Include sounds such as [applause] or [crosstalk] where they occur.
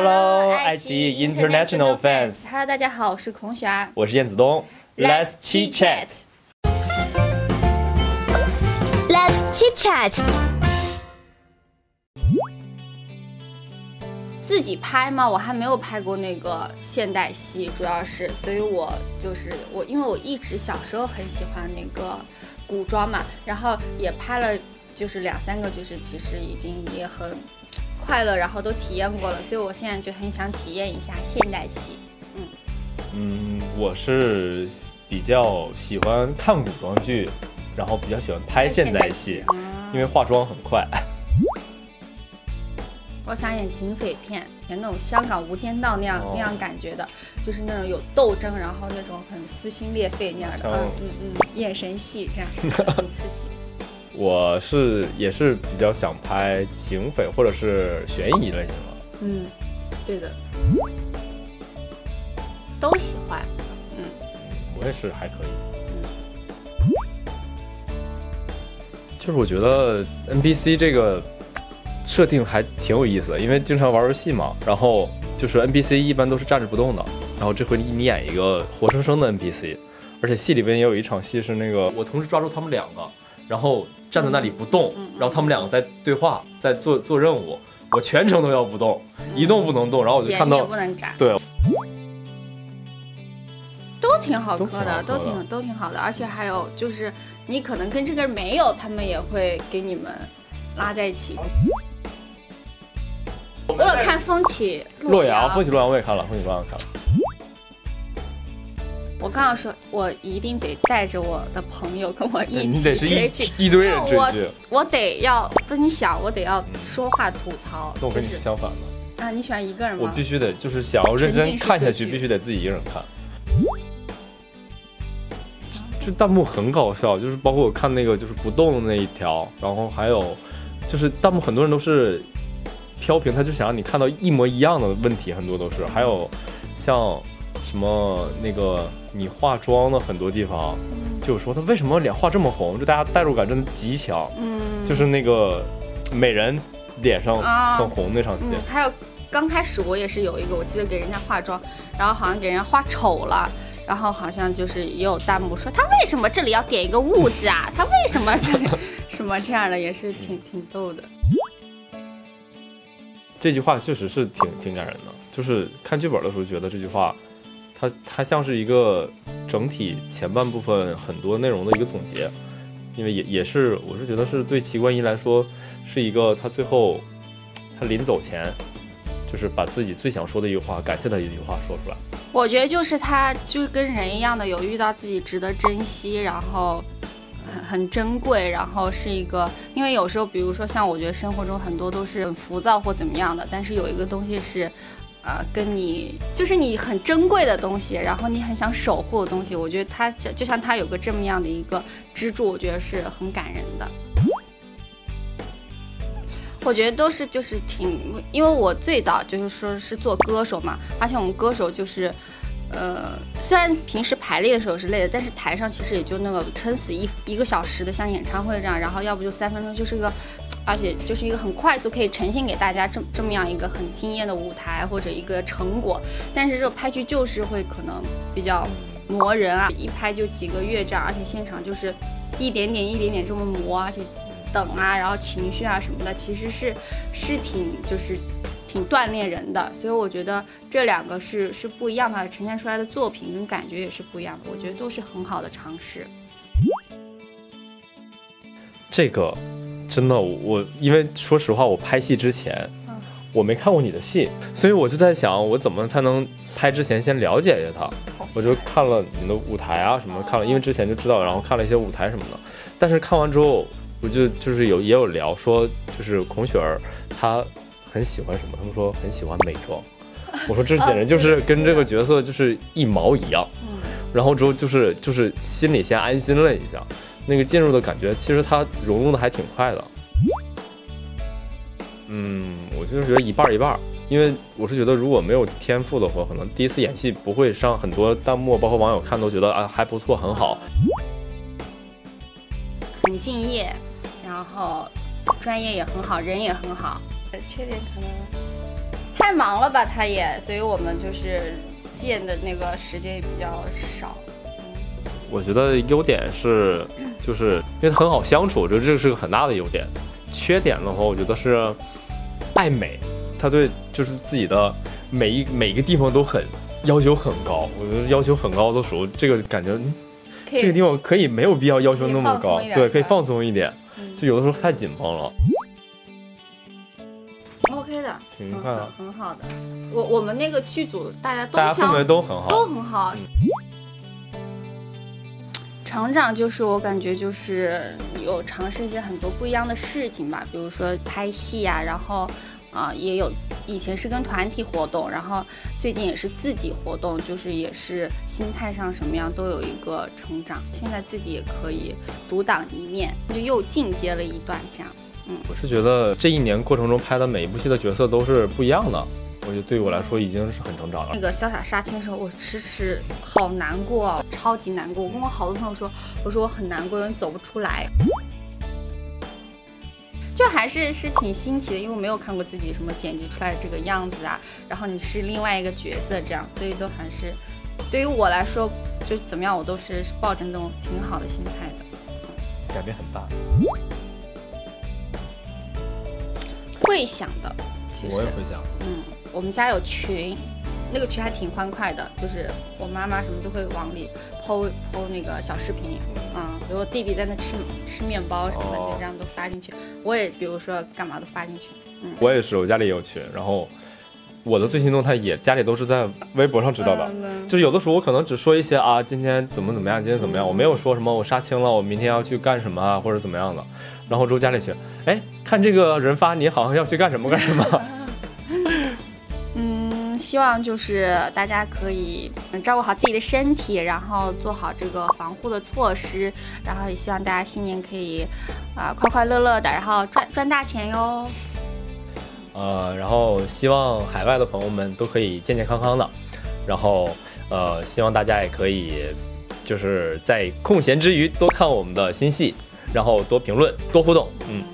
Hello，爱奇艺 International fans。Hello，大家好，我是孔雪儿。我是燕子东，Let's chit chat。Let's chit chat。自己拍吗？我还没有拍过那个现代戏，主要是，所以我就是我，因为我一直小时候很喜欢那个古装嘛，然后也拍了，就是两三个，就是其实已经也很快乐，然后都体验过了，所以我现在就很想体验一下现代戏。嗯嗯，我是比较喜欢看古装剧，然后比较喜欢拍现代戏，嗯因为化妆很快。[laughs] 我想演警匪片，演那种香港《无间道》那样、哦那样感觉的，就是那种有斗争，然后那种很撕心裂肺那样的，嗯嗯嗯，眼神戏这样 [laughs] 很刺激。我是也是比较想拍警匪或者是悬疑类型的。嗯，对的，都喜欢。嗯我也是还可以。就是我觉得 NPC 这个设定还挺有意思的，因为经常玩游戏嘛，然后就是 NPC 一般都是站着不动的，然后这回你演一个活生生的 NPC，而且戏里边也有一场戏是那个我同时抓住他们两个，然后站在那里不动，然后他们两个在对话，在做做任务，我全程都要不动，一动不能动，然后我就看到不能眨，对，都挺好磕的，都都挺都挺好的，而且还有就是你可能跟这个人没有，他们也会给你们拉在一起。我有看《风起洛阳，阳风起洛阳我也看了，风起洛阳看了。我刚刚说，我一定得带着我的朋友跟我一你起得是一追剧，一堆人追剧，我得要分享，我得要说话吐槽，那我跟你是是相反的。啊，你喜欢一个人吗我必？须得就是想要认真看下去，必须得自己一个人看。这弹幕很搞笑，就是包括我看那个就是不动的那一条，然后还有就是弹幕很多人都是飘屏，他就想让你看到一模一样的问题，很多都是。还有像什么那个你化妆的很多地方，就有说他为什么脸画这么红，就大家代入感真的极强。嗯，就是那个美人脸上啊很红那场戏。嗯，还有刚开始我也是有一个，我记得给人家化妆，然后好像给人家画丑了。然后好像就是也有弹幕说他为什么这里要点一个痦字啊？他为什么这里 [laughs] 什么这样的也是挺挺逗的。这句话确实是挺挺感人的，就是看剧本的时候觉得这句话，它它像是一个整体前半部分很多内容的一个总结，因为也也是我是觉得是对齐冠一来说是一个他最后他临走前，就是把自己最想说的一句话，感谢他的一句话说出来。我觉得就是他就跟人一样的，有遇到自己值得珍惜，然后很很珍贵，然后是一个，因为有时候比如说像我觉得生活中很多都是很浮躁或怎么样的，但是有一个东西是。呃，跟你就是你很珍贵的东西，然后你很想守护的东西，我觉得他就像他有个这么样的一个支柱，我觉得是很感人的。我觉得都是就是挺，因为我最早就是说是做歌手嘛，而且我们歌手就是，呃，虽然平时排练的时候是累的，但是台上其实也就那个撑死一一个小时的，像演唱会这样，然后要不就三分钟，就是一个，而且就是一个很快速可以呈现给大家这这么样一个很惊艳的舞台或者一个成果，但是这个拍剧就是会可能比较磨人啊，一拍就几个月这样，而且现场就是一点点一点点这么磨，而且。等啊，然后情绪啊什么的，其实是是挺就是挺锻炼人的，所以我觉得这两个是是不一样的，呈现出来的作品跟感觉也是不一样的，我觉得都是很好的尝试。这个真的，我因为说实话，我拍戏之前，我没看过你的戏，所以我就在想，我怎么才能拍之前先了解一下他。我就看了你的舞台啊什么，看了，因为之前就知道，然后看了一些舞台什么的。但是看完之后，我就就是有也有聊说，就是孔雪儿她很喜欢什么，他们说很喜欢美妆。[laughs] 我说这简直就是跟这个角色就是一毛一样。然后之后就是就是心里先安心了一下，那个进入的感觉，其实他融入的还挺快的。嗯，我就是觉得一半儿一半儿，因为我是觉得如果没有天赋的话，可能第一次演戏不会上很多弹幕，包括网友看都觉得啊还不错，很好。很敬业，然后专业也很好，人也很好。缺点可能太太忙了吧，他也，所以我们就是见的那个时间也比较少。我觉得优点是，就是因为他很好相处，我觉得这个是个很大的优点。缺点的话，我觉得是爱美，他对就是自己的每一每一个地方都很要求很高。我觉得要求很高的时候，这个感觉这个地方可以没有必要要求那么高对，可以放松一点。嗯就有的时候太紧绷了。OK 的，挺愉快的很很好的。我我们那个剧组大家都大家氛围都很好，都很好。嗯成长就是我感觉就是有尝试一些很多不一样的事情吧，比如说拍戏啊，然后啊、也有以前是跟团体活动，然后最近也是自己活动，就是也是心态上什么样都有一个成长。现在自己也可以独当一面，就又进阶了一段这样。嗯我是觉得这一年过程中拍的每一部戏的角色都是不一样的，我觉得对我来说已经是很成长了那。个潇洒杀青的时候，我迟迟好难过啊，超级难过。我跟我好多朋友说，我说我很难过，有点走不出来。就还是是挺新奇的，因为我没有看过自己什么剪辑出来的这个样子啊，然后你是另外一个角色这样，所以都还是对于我来说，就是怎么样，我都是是抱着那种挺好的心态的。改变很大，会想的，其实我也会想。嗯，我们家有群，那个群还挺欢快的，就是我妈妈什么都会往里抛抛那个小视频，嗯，比如我弟弟在那吃吃面包什么的，哦就这样都发进去。我也比如说干嘛都发进去，嗯我也是，我家里也有群，然后我的最新动态也家里都是在微博上知道的。嗯就是有的时候我可能只说一些啊，今天怎么怎么样，今天怎么样，我没有说什么我杀青了，我明天要去干什么啊，或者怎么样的。然后之后家里去，哎，看这个人发你好像要去干什么干什么。希望就是大家可以嗯照顾好自己的身体，然后做好这个防护的措施，然后也希望大家新年可以啊、快快乐乐的，然后赚赚大钱哟。呃，然后希望海外的朋友们都可以健健康康的，然后呃，希望大家也可以就是在空闲之余多看我们的新戏，然后多评论，多互动，嗯。